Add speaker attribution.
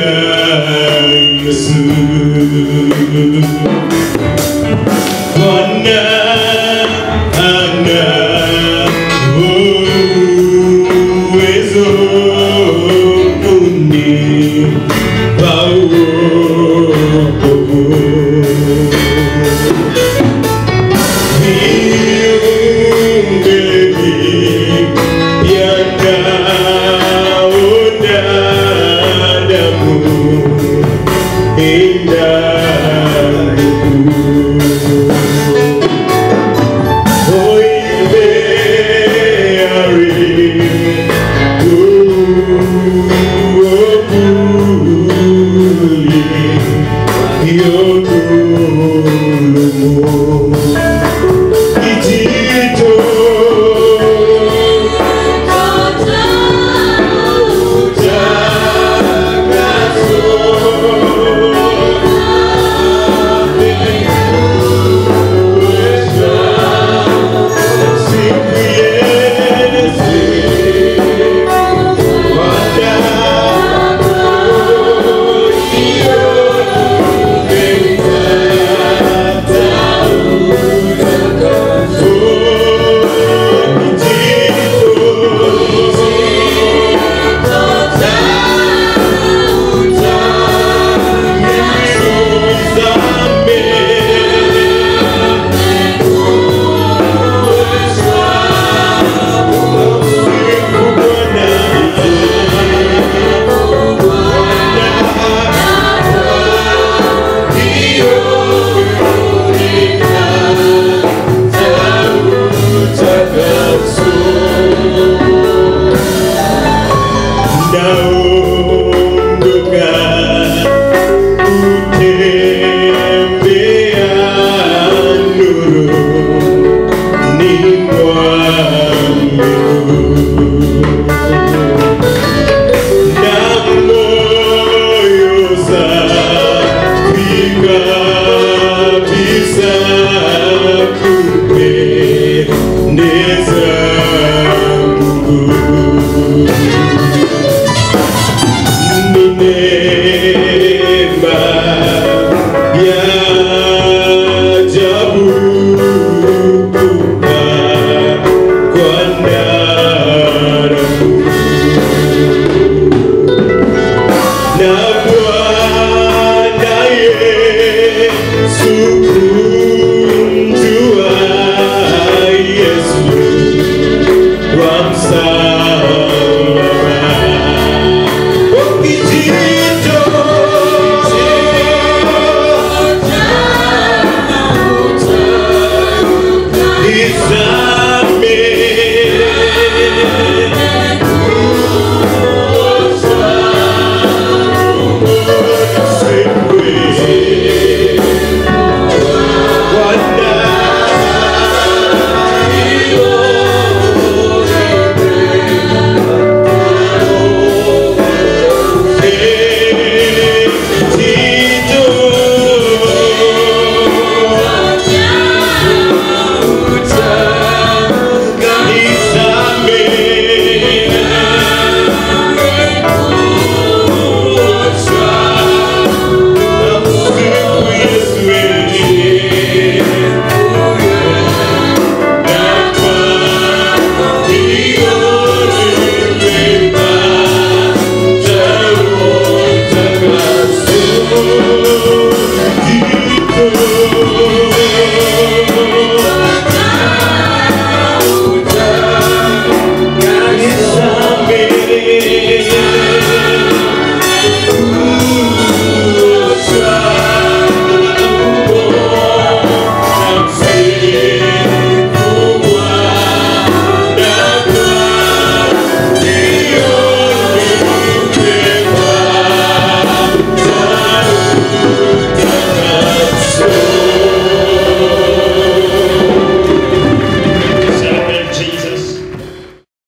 Speaker 1: damu ya Amen. Praise